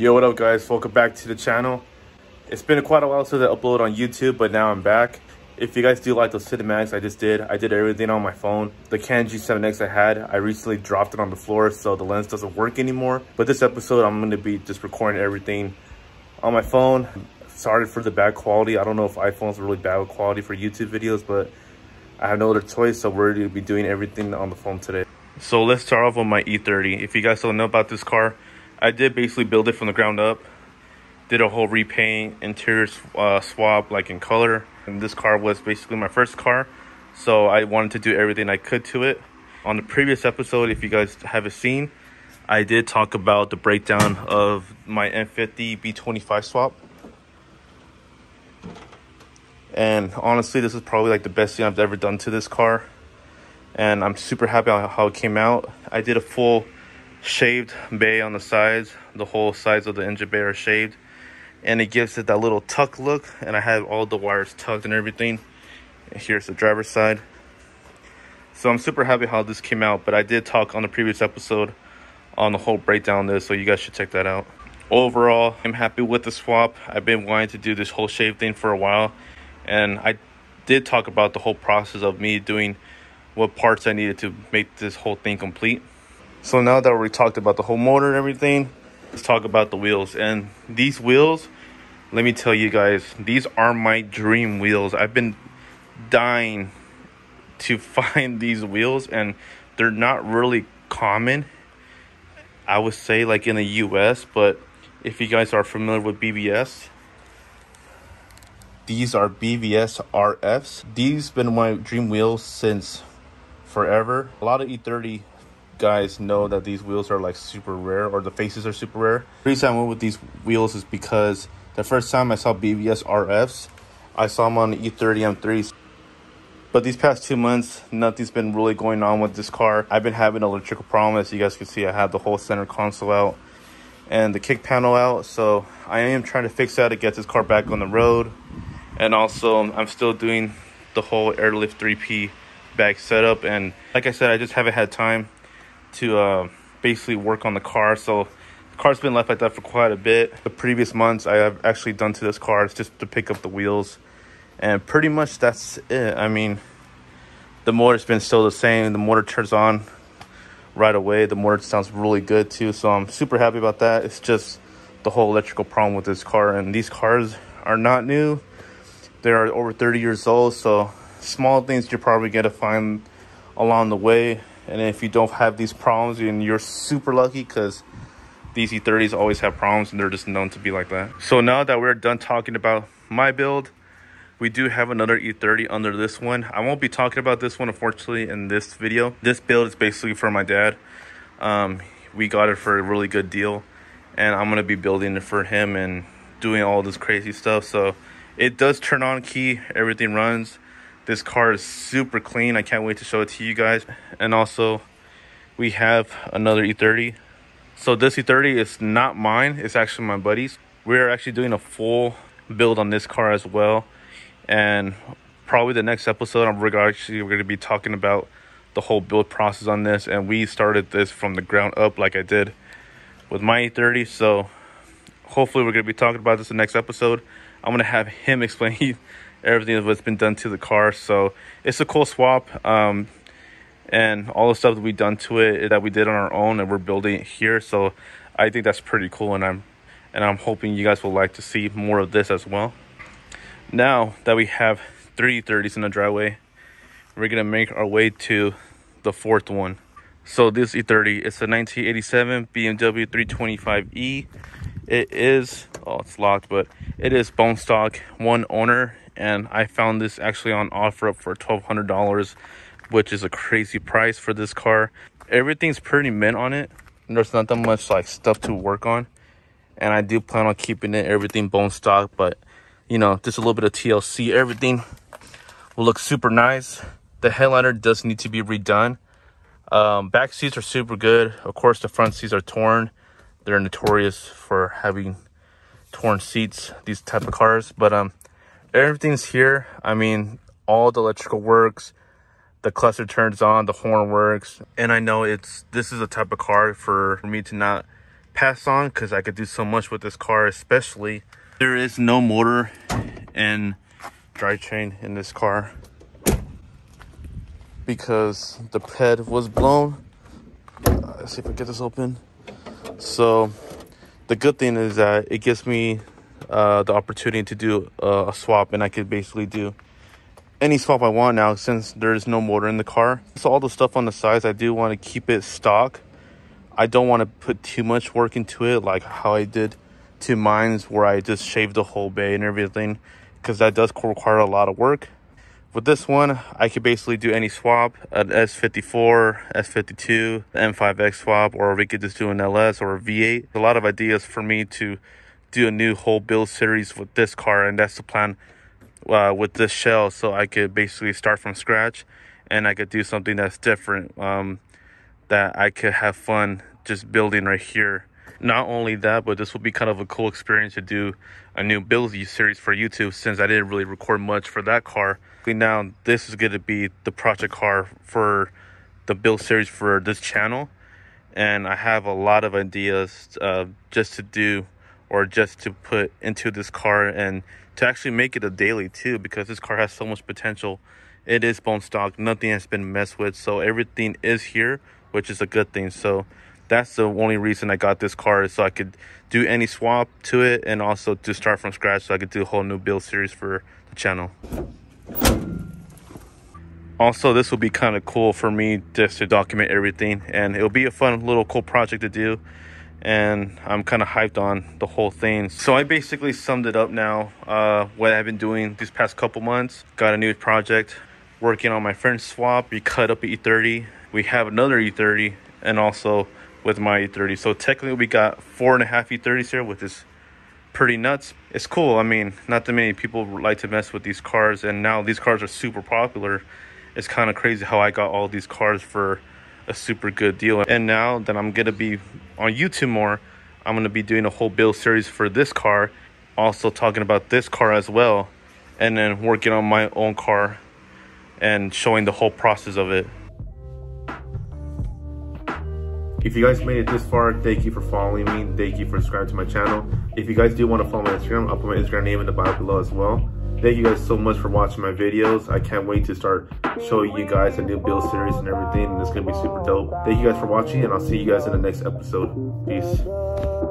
Yo, what up guys? Welcome back to the channel. It's been quite a while since I uploaded on YouTube, but now I'm back. If you guys do like those cinematics I just did, I did everything on my phone. The Canon G7X I had, I recently dropped it on the floor, so the lens doesn't work anymore. But this episode, I'm gonna be just recording everything on my phone. Sorry for the bad quality. I don't know if iPhone's are really bad with quality for YouTube videos, but I have no other choice, so we're gonna be doing everything on the phone today. So let's start off with my E30. If you guys don't know about this car, I did basically build it from the ground up. Did a whole repaint, interior uh, swap, like in color. And this car was basically my first car, so I wanted to do everything I could to it. On the previous episode, if you guys haven't seen, I did talk about the breakdown of my M50 B25 swap. And honestly, this is probably like the best thing I've ever done to this car. And I'm super happy how it came out. I did a full shaved bay on the sides. The whole sides of the engine bay are shaved. And it gives it that little tuck look. And I have all the wires tucked and everything. And here's the driver's side. So I'm super happy how this came out. But I did talk on the previous episode on the whole breakdown this. So you guys should check that out. Overall, I'm happy with the swap. I've been wanting to do this whole shave thing for a while. And I did talk about the whole process of me doing what parts I needed to make this whole thing complete. So now that we talked about the whole motor and everything, let's talk about the wheels. And these wheels, let me tell you guys, these are my dream wheels. I've been dying to find these wheels and they're not really common. I would say like in the US, but if you guys are familiar with BBS, these are BBS RFs. These been my dream wheels since forever. A lot of E30 guys know that these wheels are like super rare or the faces are super rare. The reason I went with these wheels is because the first time I saw BBS RFs, I saw them on the E30 M3s. But these past two months, nothing's been really going on with this car. I've been having electrical problems. As you guys can see, I have the whole center console out and the kick panel out. So I am trying to fix that to get this car back on the road. And also, I'm still doing the whole Airlift 3P bag setup. And like I said, I just haven't had time to uh, basically work on the car. So the car's been left like that for quite a bit. The previous months I have actually done to this car is just to pick up the wheels. And pretty much that's it. I mean, the motor's been still the same. The motor turns on right away. The motor sounds really good too. So I'm super happy about that. It's just the whole electrical problem with this car. And these cars are not new. They are over 30 years old. So small things you're probably going to find along the way and if you don't have these problems, then you're super lucky because these E30s always have problems and they're just known to be like that. So now that we're done talking about my build, we do have another E30 under this one. I won't be talking about this one, unfortunately, in this video. This build is basically for my dad. Um, we got it for a really good deal. And I'm going to be building it for him and doing all this crazy stuff. So it does turn on key. Everything runs. This car is super clean. I can't wait to show it to you guys. And also, we have another E30. So this E30 is not mine. It's actually my buddy's. We're actually doing a full build on this car as well. And probably the next episode, I'm actually we're going to be talking about the whole build process on this. And we started this from the ground up like I did with my E30. So hopefully we're going to be talking about this in the next episode. I'm going to have him explain everything that's been done to the car. So it's a cool swap. Um, and all the stuff that we've done to it that we did on our own and we're building it here. So I think that's pretty cool and I'm and I'm hoping you guys will like to see more of this as well. Now that we have three 30s in the driveway, we're gonna make our way to the fourth one. So this E30 it's a 1987 BMW 325e. It is oh it's locked, but it is bone stock, one owner, and I found this actually on OfferUp for $1,200, which is a crazy price for this car. Everything's pretty mint on it. There's not that much like stuff to work on, and I do plan on keeping it everything bone stock, but you know, just a little bit of TLC. Everything will look super nice. The headliner does need to be redone. Um, back seats are super good. Of course, the front seats are torn. They're notorious for having torn seats, these type of cars. But um, everything's here. I mean, all the electrical works, the cluster turns on, the horn works, and I know it's this is a type of car for, me to not pass on because I could do so much with this car, especially there is no motor and drivetrain in this car because the ped was blown. Let's see if I get this open. So the good thing is that it gives me uh, the opportunity to do uh, a swap and I could basically do any swap I want now since there's no motor in the car. So all the stuff on the sides, I do want to keep it stock. I don't want to put too much work into it like how I did to mines where I just shaved the whole bay and everything because that does require a lot of work. With this one, I could basically do any swap, an S54, S52, M5X swap, or we could just do an LS or a V8. A lot of ideas for me to do a new whole build series with this car, and that's the plan uh, with this shell. So I could basically start from scratch, and I could do something that's different, um, that I could have fun just building right here. Not only that, but this will be kind of a cool experience to do a new build series for YouTube since I didn't really record much for that car now this is going to be the project car for the build series for this channel and i have a lot of ideas uh, just to do or just to put into this car and to actually make it a daily too because this car has so much potential. It is bone stock. Nothing has been messed with. So everything is here which is a good thing. So that's the only reason i got this car is so i could do any swap to it and also to start from scratch so i could do a whole new build series for the channel. Also, this will be kind of cool for me just to document everything, and it'll be a fun little cool project to do. And I'm kind of hyped on the whole thing. So I basically summed it up now. Uh, what I've been doing these past couple months. Got a new project, working on my friend's swap. We cut up E30. We have another E30, and also with my E30. So technically, we got four and a half E30s here with this pretty nuts. It's cool. I mean, not that many people like to mess with these cars, and now these cars are super popular. It's kind of crazy how I got all these cars for a super good deal. And now that I'm gonna be on YouTube more, I'm gonna be doing a whole build series for this car, also talking about this car as well, and then working on my own car and showing the whole process of it. If you guys made it this far, thank you for following me. Thank you for subscribing to my channel. If you guys do want to follow my Instagram, I'll put my Instagram name in the bio below as well. Thank you guys so much for watching my videos. I can't wait to start showing you guys a new build series and everything. And it's going to be super dope. Thank you guys for watching and I'll see you guys in the next episode. Peace.